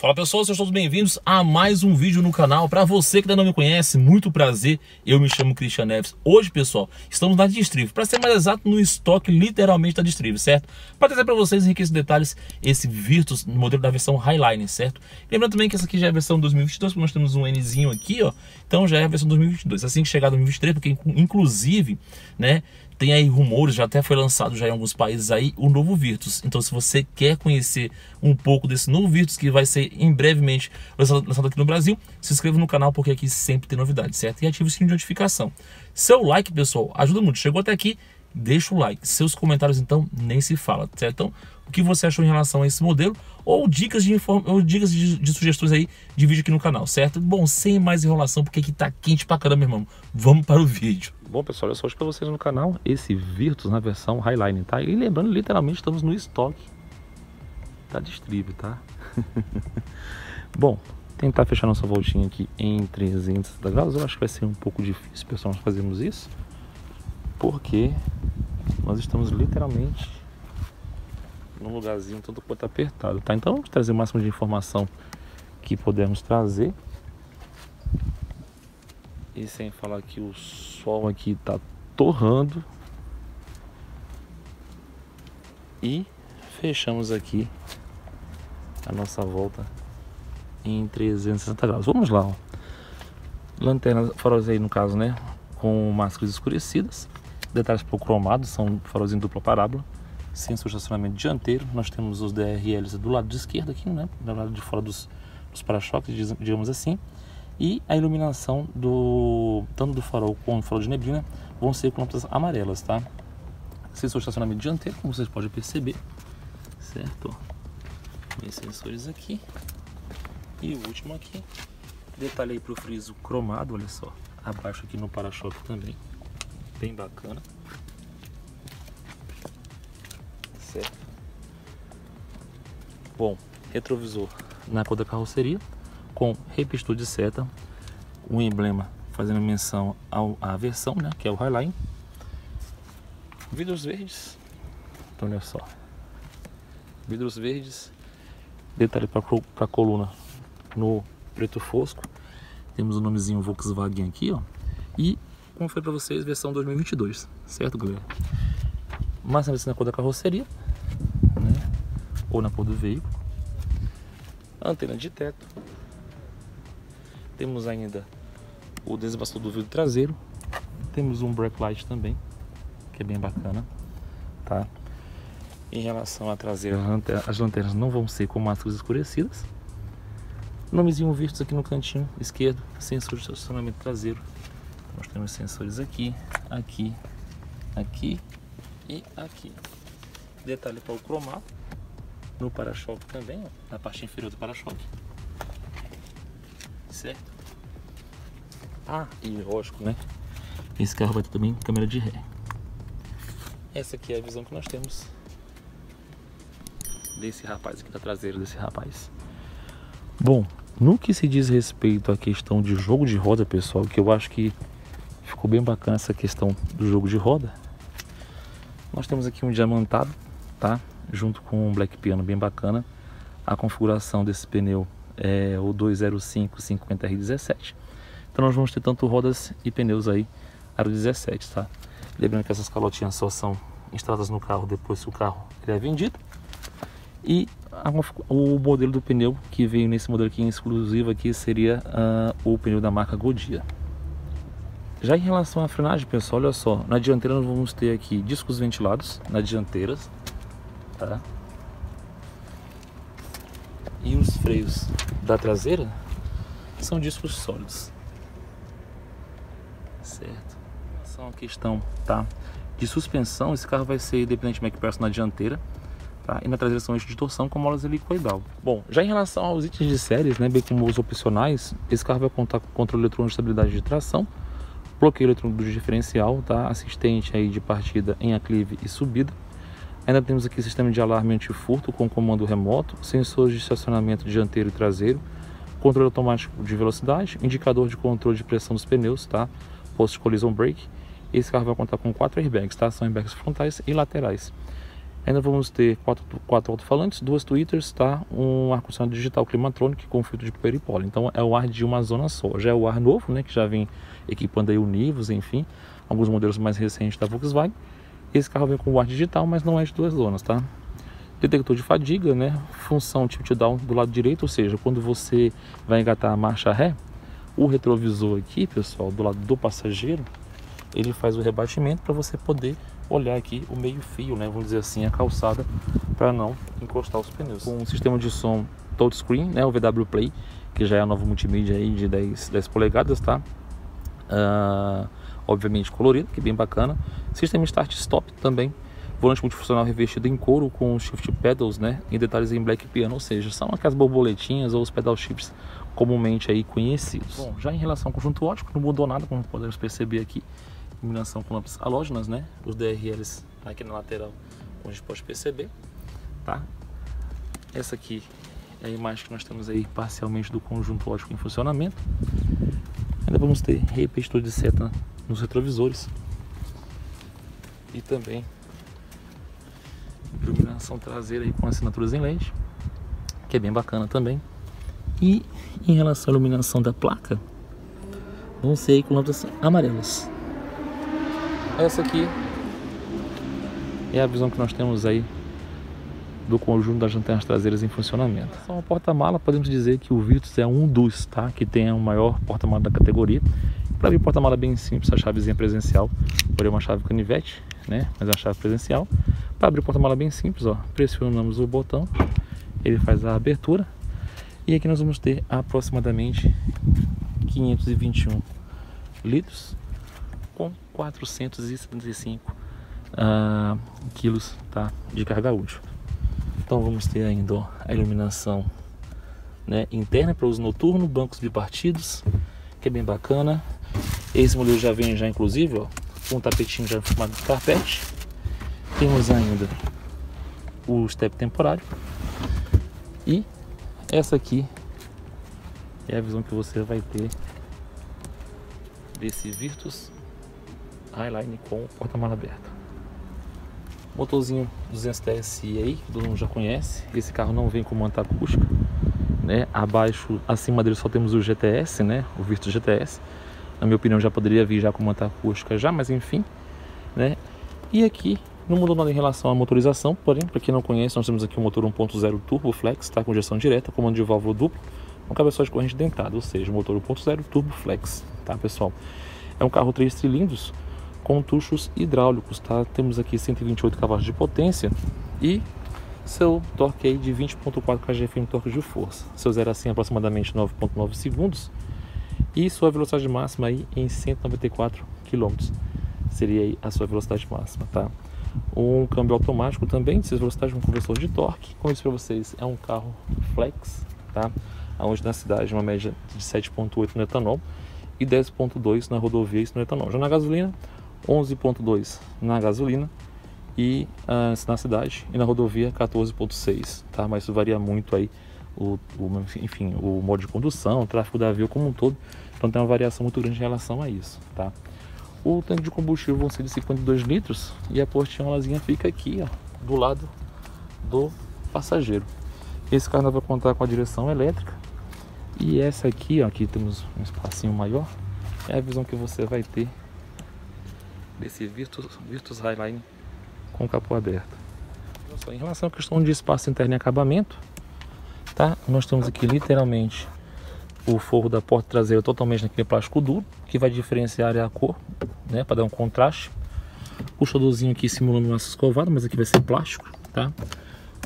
Fala pessoal, sejam todos bem-vindos a mais um vídeo no canal. Para você que ainda não me conhece, muito prazer, eu me chamo Christian Neves. Hoje, pessoal, estamos na Distriv, para ser mais exato, no estoque literalmente da Distriv, certo? Para trazer para vocês em riqueza detalhes esse Virtus modelo da versão Highline, certo? Lembrando também que essa aqui já é a versão 2022, porque nós temos um Nzinho aqui, ó. Então já é a versão 2022. Assim que chegar 2023, porque inclusive, né, tem aí rumores, já até foi lançado já em alguns países aí, o novo Virtus. Então se você quer conhecer um pouco desse novo Virtus, que vai ser em brevemente lançado aqui no Brasil, se inscreva no canal porque aqui sempre tem novidade, certo? E ative o sininho de notificação. Seu like, pessoal, ajuda muito. Chegou até aqui, deixa o like. Seus comentários, então, nem se fala, certo? Então, o que você achou em relação a esse modelo ou dicas de, inform... ou dicas de, de, sugestões aí de vídeo aqui no canal, certo? Bom, sem mais enrolação, porque aqui tá quente pra caramba, irmão. Vamos para o vídeo. Bom, pessoal, olha só hoje para vocês no canal esse Virtus na versão Highline, tá? E lembrando, literalmente estamos no estoque da Distrib, tá? Bom, tentar fechar nossa voltinha aqui em 360 graus, eu acho que vai ser um pouco difícil, pessoal, nós fazermos isso. Porque nós estamos literalmente num lugarzinho todo quanto apertado, tá? Então vamos trazer o máximo de informação que pudermos trazer. E sem falar que o sol aqui tá torrando. E fechamos aqui a nossa volta em 360 graus. Vamos lá, ó. Lanterna, faróis aí no caso, né? Com máscaras escurecidas. Detalhes por cromado, são em dupla parábola sensor de estacionamento dianteiro. Nós temos os DRLs do lado de esquerdo aqui, né? Do lado de fora dos, dos para-choques, digamos assim. E a iluminação do tanto do farol como do farol de neblina vão ser com lâmpadas amarelas, tá? Sensor de estacionamento dianteiro, como vocês podem perceber, certo? Os sensores aqui. E o último aqui. Detalhe aí para o friso cromado, olha só. Abaixo aqui no para-choque também. Bem bacana. certo? Bom, retrovisor na cor da carroceria, com repistor de seta, um emblema fazendo menção ao, à versão, né, que é o Highline. Vidros verdes, então olha só, vidros verdes, detalhe para a coluna no preto fosco, temos o nomezinho Volkswagen aqui, ó, e como foi para vocês, versão 2022, certo galera? Máxima na cor da carroceria, ou na cor do veículo. Antena de teto. Temos ainda o desbastador do vidro traseiro. Temos um brake light também, que é bem bacana, tá? Em relação à traseira, as lanternas não vão ser com máscaras escurecidas. Nomezinho vistos aqui no cantinho esquerdo, sensor de estacionamento traseiro. Nós temos sensores aqui, aqui, aqui e aqui. Detalhe para o cromado no para-choque também, ó, na parte inferior do para-choque. Certo? Ah, e lógico, né? Esse carro vai ter também câmera de ré. Essa aqui é a visão que nós temos desse rapaz aqui da traseira desse rapaz. Bom, no que se diz respeito à questão de jogo de roda, pessoal, que eu acho que ficou bem bacana essa questão do jogo de roda. Nós temos aqui um diamantado, tá? junto com um black piano bem bacana. A configuração desse pneu é o 205 50R17. Então nós vamos ter tanto rodas e pneus aí aro 17, tá? Lembrando que essas calotinhas só são instaladas no carro depois que o carro é vendido. E a, o modelo do pneu que veio nesse modelo aqui exclusivo aqui seria uh, o pneu da marca Godia. Já em relação à frenagem, pessoal, olha só, na dianteira nós vamos ter aqui discos ventilados na dianteira, tá? E os freios da traseira são discos sólidos, certo? São a questão, tá? De suspensão, esse carro vai ser independente McPherson na dianteira, tá? E na traseira são eixos de torção com molas helicoidal. Bom, já em relação aos itens de séries, né, bem como os opcionais, esse carro vai contar com controle eletrônico de estabilidade de tração, bloqueio eletrônico do diferencial, tá? Assistente aí de partida em aclive e subida, Ainda temos aqui sistema de alarme anti-furto com comando remoto, sensores de estacionamento dianteiro e traseiro, controle automático de velocidade, indicador de controle de pressão dos pneus, tá? Post collision brake. Esse carro vai contar com quatro airbags, tá? São airbags frontais e laterais. Ainda vamos ter quatro, quatro alto-falantes, duas tweeters, tá? um ar-condicionado digital Climatronic com filtro de peripolo. Então é o ar de uma zona só. Já é o ar novo, né? Que já vem equipando aí o Nivus, enfim, alguns modelos mais recentes da Volkswagen. Esse carro vem com ar digital, mas não é de duas zonas, tá? Detector de fadiga, né? Função tilt down do lado direito, ou seja, quando você vai engatar a marcha ré, o retrovisor aqui, pessoal, do lado do passageiro, ele faz o rebatimento para você poder olhar aqui o meio fio, né? Vamos dizer assim, a calçada para não encostar os pneus. Com um sistema de som touchscreen, né? O VW Play, que já é a nova multimídia aí de 10, 10 polegadas, tá? Uh, obviamente colorido, que é bem bacana. Sistema start stop também. Volante multifuncional revestido em couro com shift pedals, né? Em detalhes em black piano, ou seja, são aquelas borboletinhas ou os pedal shifts comumente aí conhecidos. Bom, já em relação ao conjunto ótico, não mudou nada, como podemos perceber aqui iluminação com lâmpadas halógenas, né? Os DRLs aqui na lateral, como a gente pode perceber, tá? Essa aqui é a imagem que nós temos aí parcialmente do conjunto ótico em funcionamento. Ainda vamos ter repetidor de seta nos retrovisores e também iluminação traseira aí com assinaturas em LED, que é bem bacana também. E em relação à iluminação da placa, vão ser com lâmpadas amarelas. Essa aqui é a visão que nós temos aí do conjunto das lanternas traseiras em funcionamento. São uma porta-mala, podemos dizer que o Virtus é um dos, tá? Que tem o maior porta-mala da categoria. Para abrir porta-mala bem simples, a chavezinha presencial, porém uma chave canivete, né? Mas é a chave presencial. Para abrir porta-mala bem simples, ó, pressionamos o botão, ele faz a abertura. E aqui nós vamos ter aproximadamente 521 litros com 475 uh, quilos tá, de carga útil. Então vamos ter ainda ó, a iluminação né, interna para uso noturno, bancos bipartidos, que é bem bacana. Esse modelo já vem já inclusive ó, com um tapetinho já formado de carpete. Temos ainda o step temporário e essa aqui é a visão que você vai ter desse Virtus Highline com porta-mala aberta. Motorzinho 200 TSI aí, todo mundo já conhece. Esse carro não vem com manta acústica, né? Abaixo, acima dele só temos o GTS, né? O Virtus GTS. Na minha opinião já poderia vir já com manta acústica já, mas enfim, né? E aqui não mudou nada em relação à motorização, porém, para quem não conhece, nós temos aqui um motor 1.0 Turbo Flex, tá? Com injeção direta, comando de válvula duplo, um cabeçote de corrente dentada, ou seja, motor 1.0 Turbo Flex, tá, pessoal? É um carro 3 cilindros, com tuchos hidráulicos, tá? Temos aqui 128 cavalos de potência e seu torque aí de 20.4 kgf em torque de força. Seu zero assim aproximadamente 9.9 segundos e sua velocidade máxima aí em 194 km. Seria aí a sua velocidade máxima, tá? Um câmbio automático também, de 6 velocidades, um conversor de torque. Como eu disse para vocês, é um carro flex, tá? Onde na cidade uma média de 7.8 no etanol e 10.2 na rodovia isso no etanol. Já na gasolina, 11.2 na gasolina e uh, na cidade e na rodovia 14.6, tá? Mas isso varia muito aí o, o, enfim, o modo de condução, o tráfego da via como um todo, então tem uma variação muito grande em relação a isso, tá? O tanque de combustível vão ser de 52 litros e a portinholazinha fica aqui, ó, do lado do passageiro. Esse carro vai contar com a direção elétrica e essa aqui, ó, aqui temos um espacinho maior, é a visão que você vai ter desse Virtus, Virtus Highline com capô aberto. Em relação à questão de espaço interno e acabamento, tá? Nós temos aqui literalmente o forro da porta traseira totalmente naquele plástico duro, que vai diferenciar a cor, né, para dar um contraste. Puxadorzinho aqui simulando uma escovada, mas aqui vai ser plástico, tá?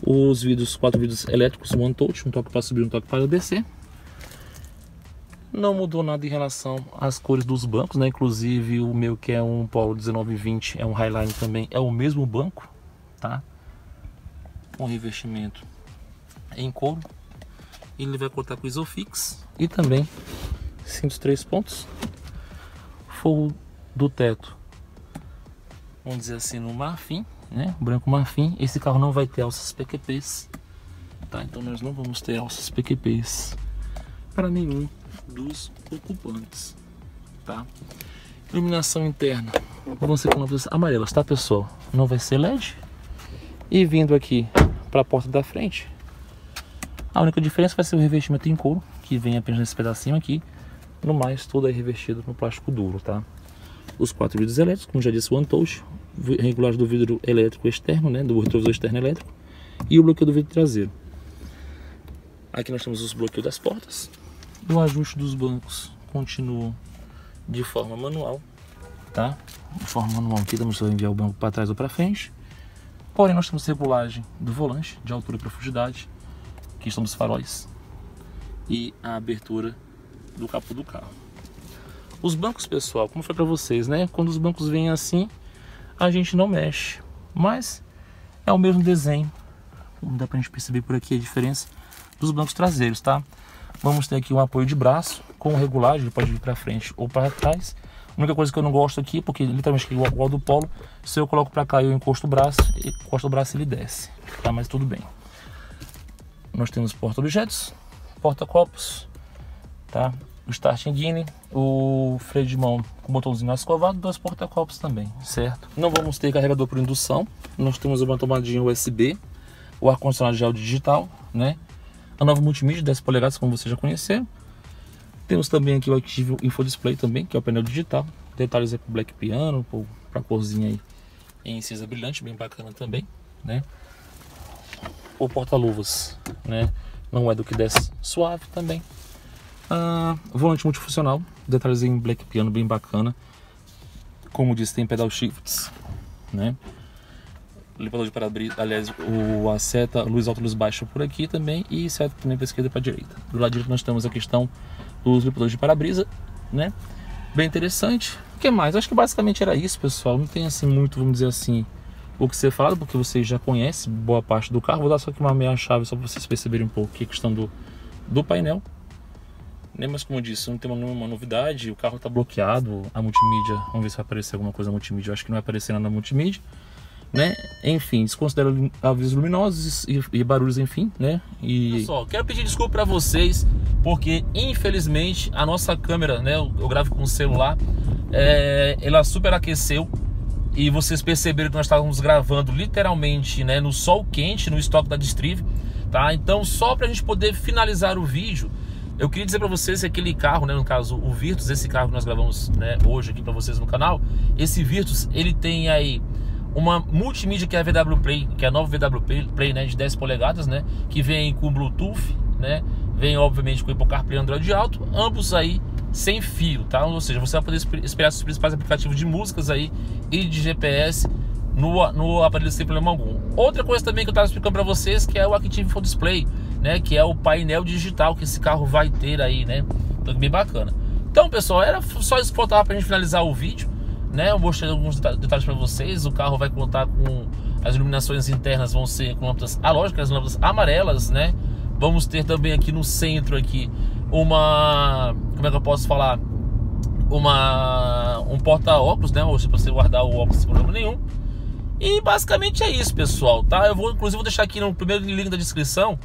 Os vidros, quatro vidros elétricos, one touch, um toque para subir, um toque para descer. Não mudou nada em relação às cores dos bancos, né? Inclusive o meu que é um Polo 1920, é um Highline também, é o mesmo banco, tá? Com revestimento em couro. Ele vai cortar com Isofix e também cintos três pontos. Fogo do teto, vamos dizer assim, no marfim, né? Branco marfim. Esse carro não vai ter alças PQPs, tá? Então nós não vamos ter alças PQPs para nenhum dos ocupantes, tá? Iluminação interna, vão ser com lâmpadas amarelas, tá pessoal? Não vai ser LED E vindo aqui para a porta da frente, a única diferença vai ser o revestimento em couro, que vem apenas nesse pedacinho aqui. No mais, tudo é revestido no plástico duro, tá? Os quatro vidros elétricos, como já disse, o Antouch, regulagem do vidro elétrico externo, né? Do retrovisor externo elétrico. E o bloqueio do vidro traseiro. Aqui nós temos os bloqueios das portas. O ajuste dos bancos continua de forma manual, tá? De forma manual aqui, para enviar o banco para trás ou para frente. Porém, nós temos regulagem do volante de altura e profundidade. Aqui estão os faróis e a abertura do capô do carro. Os bancos, pessoal, como foi para vocês, né? Quando os bancos vêm assim, a gente não mexe, mas é o mesmo desenho. Não dá pra gente perceber por aqui a diferença dos bancos traseiros, tá? Vamos ter aqui um apoio de braço com regulagem, ele pode vir para frente ou para trás. A única coisa que eu não gosto aqui, porque literalmente é igual, igual do polo, se eu coloco para cá e eu encosto o braço, encosto o braço ele desce, tá? Mas tudo bem. Nós temos porta-objetos, porta-copos, tá? O start engine, o freio de mão com botãozinho escovado, dois porta-copos também, certo? Não vamos ter carregador por indução, nós temos uma tomadinha USB, o ar-condicionado de áudio digital, né? A nova multimídia 10 polegadas, como você já conheceu. Temos também aqui o Active Info Display também, que é o painel digital. Detalhes é para Black Piano, para corzinha aí em cinza brilhante, bem bacana também, né? O porta-luvas, né? Não é do que desce suave também. Ah, volante multifuncional, detalhes em Black Piano bem bacana. Como disse, tem pedal shifts, né? limpador de para-brisa, aliás, o, a seta luz alta, luz baixa por aqui também e seta também para esquerda e para direita. Do lado direito nós temos a questão dos limpadores de para-brisa, né? Bem interessante. O que mais? Acho que basicamente era isso, pessoal. Não tem assim muito, vamos dizer assim, o que ser falado, porque vocês já conhecem boa parte do carro. Vou dar só aqui uma meia chave só para vocês perceberem um pouco aqui a questão do, do painel. Nem Mas como eu disse, não tem nenhuma novidade, o carro está bloqueado, a multimídia, vamos ver se vai aparecer alguma coisa na multimídia, eu acho que não vai aparecer nada na multimídia né? Enfim, desconsidera avisos luminosos e, e, barulhos, enfim, né? E pessoal, quero pedir desculpa para vocês porque infelizmente a nossa câmera, né? Eu, eu gravo com o celular, é, ela superaqueceu e vocês perceberam que nós estávamos gravando literalmente, né? No sol quente, no estoque da Distrive, tá? Então só para a gente poder finalizar o vídeo eu queria dizer para vocês que aquele carro, né, no caso o Virtus, esse carro que nós gravamos né, hoje aqui para vocês no canal, esse Virtus ele tem aí uma multimídia que é a VW Play, que é a nova VW Play, né, de 10 polegadas, né, que vem com Bluetooth, né, vem obviamente com o CarPlay Android Auto, ambos aí sem fio, tá? Ou seja, você vai poder esperar os principais aplicativos de músicas aí e de GPS no, no aparelho sem problema algum. Outra coisa também que eu estava explicando para vocês que é o Active Full Display, né, que é o painel digital que esse carro vai ter aí, né? Então, bem bacana. Então, pessoal, era só isso que faltava para gente finalizar o vídeo né? Eu mostrei alguns detalhes para vocês. O carro vai contar com as iluminações internas vão ser com lâmpadas halógicas, lâmpadas amarelas, né? Vamos ter também aqui no centro aqui uma, como é que eu posso falar? Uma um porta-óculos, né? Ou se você guardar o óculos sem problema nenhum. E basicamente é isso, pessoal, tá? Eu vou inclusive vou deixar aqui no primeiro link da descrição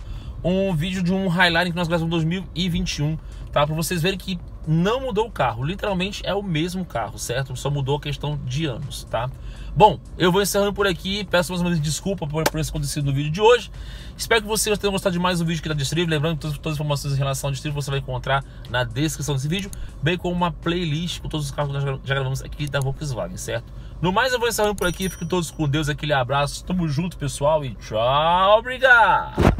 um vídeo de um highlight que nós gravamos em 2021, tá? Para vocês verem que não mudou o carro, literalmente é o mesmo carro, certo? Só mudou a questão de anos, tá? Bom, eu vou encerrando por aqui, peço mais uma vez desculpa por, por esse acontecido no vídeo de hoje. Espero que vocês tenham gostado de mais um vídeo aqui da Distrib. Lembrando que todas, todas, as informações em relação ao Distrib você vai encontrar na descrição desse vídeo, bem como uma playlist com todos os carros que nós já gravamos aqui da Volkswagen, certo? No mais, eu vou encerrando por aqui. Fiquem todos com Deus, aquele abraço. Tamo junto, pessoal, e tchau, obrigado!